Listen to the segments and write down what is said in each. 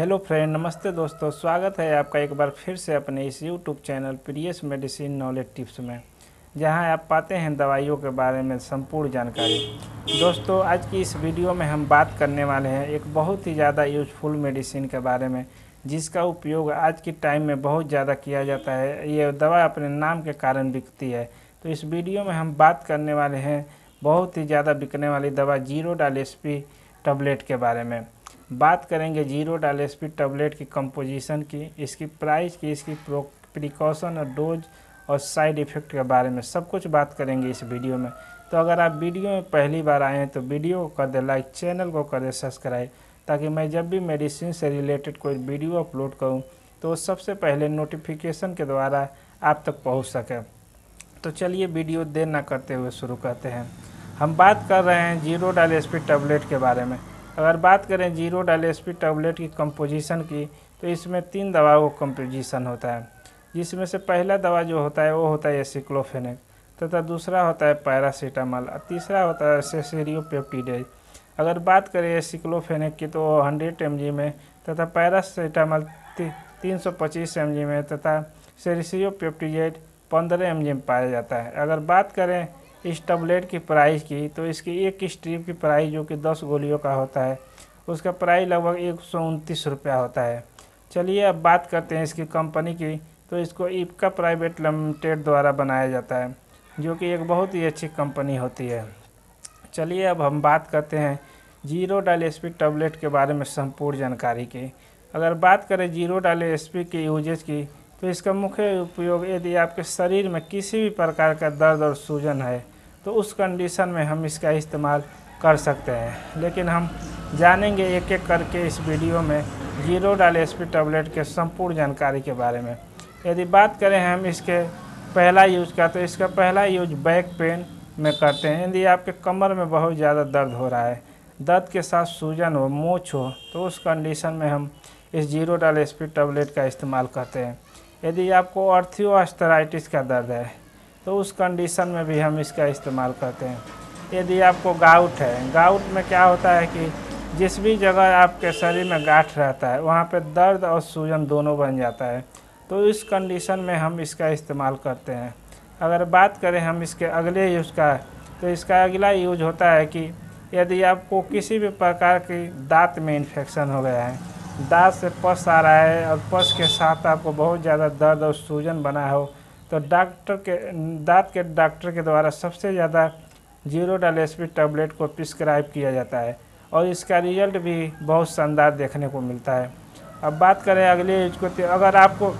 Hello friend, नमस्ते दोस्तों, स्वागत है आपका एक बार फिर से अपने इस YouTube channel Prius medicine knowledge tips में, जहाँ आप पाते हैं दवाइयों के बारे में संपूर्ण जानकारी। दोस्तों, आज की इस वीडियो में हम बात करने वाले हैं एक बहुत ही ज़्यादा यूजफुल मेडिसिन के बारे में, जिसका उपयोग आज के टाइम में बहुत ज़्यादा किया जाता है। ये दवा अपने नाम के कारण बिकती है। तो इस वीडियो में हम बात करने वाले हैं बहुत ही ज़्यादा बिकने वाली दवा ज़ीरो डाल एस टैबलेट के बारे में। बात करेंगे ज़ीरो एस टैबलेट की कंपोजिशन की, इसकी प्राइस की, इसकी प्रिकॉशन और डोज और साइड इफ़ेक्ट के बारे में सब कुछ बात करेंगे इस वीडियो में। तो अगर आप वीडियो में पहली बार आए हैं तो वीडियो को कर दे लाइक चैनल को कर दे सब्सक्राइब ताकि मैं जब भी मेडिसिन से रिलेटेड कोई वीडियो अपलोड करूँ तो सबसे पहले नोटिफिकेशन के द्वारा आप तक पहुँच सके। तो चलिए वीडियो देर ना करते हुए शुरू करते हैं। हम बात कर रहे हैं ज़ीरो एस टैबलेट के बारे में। अगर बात करें ज़ीरो एस टैबलेट की कंपोजिशन की तो इसमें तीन दवाओं का कंपोजिशन होता है, जिसमें से पहला दवा जो होता है वो होता है एसिक्लोफेनिक तथा दूसरा होता है पैरासीटामल और तीसरा होता है सेसेरियोपेप्टिडेज अगर बात करें एसिक्लोफेनिक की तो हंड्रेड एम में, तथा पैरासीटामल तीन सौ पच्चीस एम में, तथा सेरिसियोपेप्टिजेड पंद्रह एम में पाया जाता है। अगर बात करें इस टबलेट की प्राइस की तो इसकी एक स्ट्रिप की प्राइस जो कि दस गोलियों का होता है, उसका प्राइस लगभग एक सौ उनतीस रुपया होता है। चलिए अब बात करते हैं इसकी कंपनी की तो इसको इपका प्राइवेट लिमिटेड द्वारा बनाया जाता है, जो कि एक बहुत ही अच्छी कंपनी होती है। चलिए अब हम बात करते हैं ज़ीरो डाल एस टैबलेट के बारे में संपूर्ण जानकारी की। अगर बात करें ज़ीरो डाल एस के यूजेज की तो इसका मुख्य उपयोग यदि आपके शरीर में किसी भी प्रकार का दर्द और सूजन है तो उस कंडीशन में हम इसका इस्तेमाल कर सकते हैं। लेकिन हम जानेंगे एक एक करके इस वीडियो में ज़ीरो डाल एस टैबलेट के संपूर्ण जानकारी के बारे में। यदि बात करें हम इसके पहला यूज़ का तो इसका पहला यूज़ बैक पेन में करते हैं। यदि आपके कमर में बहुत ज़्यादा दर्द हो रहा है, दर्द के साथ सूजन हो मोच हो तो उस कंडीशन में हम इस ज़ीरो डाल एस टैबलेट का इस्तेमाल करते हैं। यदि आपको ऑर्थियोस्टराइटिस का दर्द है तो उस कंडीशन में भी हम इसका इस्तेमाल करते हैं। यदि आपको गाउट है गाउट में क्या होता है कि जिस भी जगह आपके शरीर में गांठ रहता है, वहाँ पे दर्द और सूजन दोनों बन जाता है। तो इस कंडीशन में हम इसका इस्तेमाल करते हैं। अगर बात करें हम इसके अगले यूज़ का तो इसका अगला यूज़ होता है कि यदि आपको किसी भी प्रकार की दांत में इन्फेक्शन हो गया है दांत से पस आ रहा है और पस के साथ आपको बहुत ज़्यादा दर्द और सूजन बना हो। तो डॉक्टर के, दांत के डॉक्टर के द्वारा सबसे ज़्यादा ज़ीरो डालेस्पी टैबलेट को प्रिस्क्राइब किया जाता है और इसका रिज़ल्ट भी बहुत शानदार देखने को मिलता है। अब बात करें अगले यूज़ को तो अगर आपको,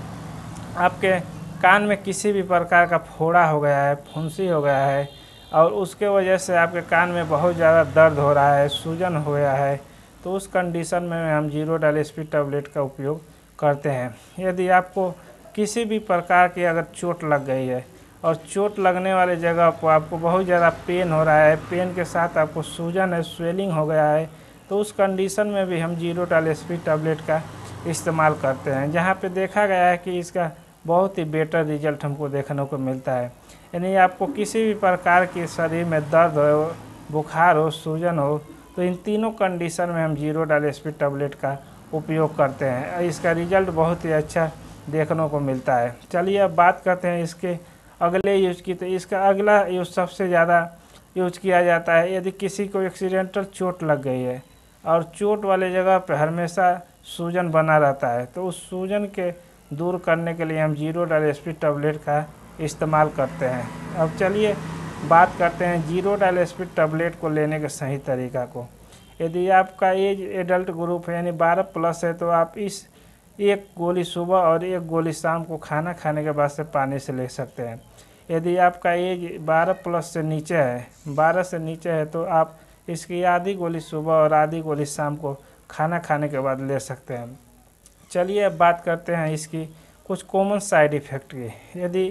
आपके कान में किसी भी प्रकार का फोड़ा हो गया है, फुंसी हो गया है और उसके वजह से आपके कान में बहुत ज़्यादा दर्द हो रहा है, सूजन हो गया है तो उस कंडीशन में हम ज़ीरो डाल टैबलेट का उपयोग करते हैं। यदि आपको किसी भी प्रकार की अगर चोट लग गई है और चोट लगने वाले जगह पर आपको बहुत ज़्यादा पेन हो रहा है पेन के साथ आपको सूजन है स्वेलिंग हो गया है तो उस कंडीशन में भी हम ज़ीरो डाल टैबलेट का इस्तेमाल करते हैं। जहाँ पे देखा गया है कि इसका बहुत ही बेटर रिज़ल्ट हमको देखने को मिलता है। यानी आपको किसी भी प्रकार के शरीर में दर्द हो, बुखार हो, सूजन हो तो इन तीनों कंडीशन में हम ज़ीरो डाल स्पीड टैबलेट का उपयोग करते हैं। इसका रिज़ल्ट बहुत ही अच्छा देखने को मिलता है। चलिए अब बात करते हैं इसके अगले यूज़ की। तो इसका अगला यूज़ सबसे ज़्यादा यूज़ किया जाता है यदि किसी को एक्सीडेंटल चोट लग गई है और चोट वाले जगह पर हमेशा सूजन बना रहता है तो उस सूजन के दूर करने के लिए हम ज़ीरो डाल स्पीड टैबलेट का इस्तेमाल करते हैं। अब चलिए बात करते हैं ज़ीरो डायल स्पीड टैबलेट को लेने के सही तरीका को। यदि आपका एज एडल्ट ग्रुप है, यानी बारह प्लस है तो आप इस एक गोली सुबह और एक गोली शाम को खाना खाने के बाद से पानी से ले सकते हैं। यदि आपका एज बारह प्लस से नीचे है, बारह से नीचे है तो आप इसकी आधी गोली सुबह और आधी गोली शाम को खाना खाने के बाद ले सकते हैं। चलिए अब बात करते हैं इसकी कुछ कॉमन साइड इफ़ेक्ट की। यदि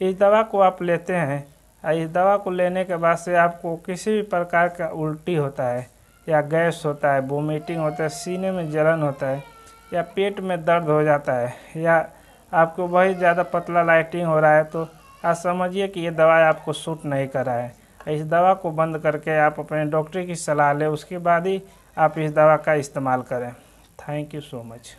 इस दवा को आप लेते हैं इस दवा को लेने के बाद से आपको किसी भी प्रकार का उल्टी होता है, या गैस होता है वोमिटिंग होता है, सीने में जलन होता है, या पेट में दर्द हो जाता है, या आपको बहुत ज़्यादा पतला लाइटिंग हो रहा है तो आप समझिए कि ये दवा आपको सूट नहीं कर रहा है। इस दवा को बंद करके आप अपने डॉक्टर की सलाह लें, उसके बाद ही आप इस दवा का इस्तेमाल करें। Thank you so much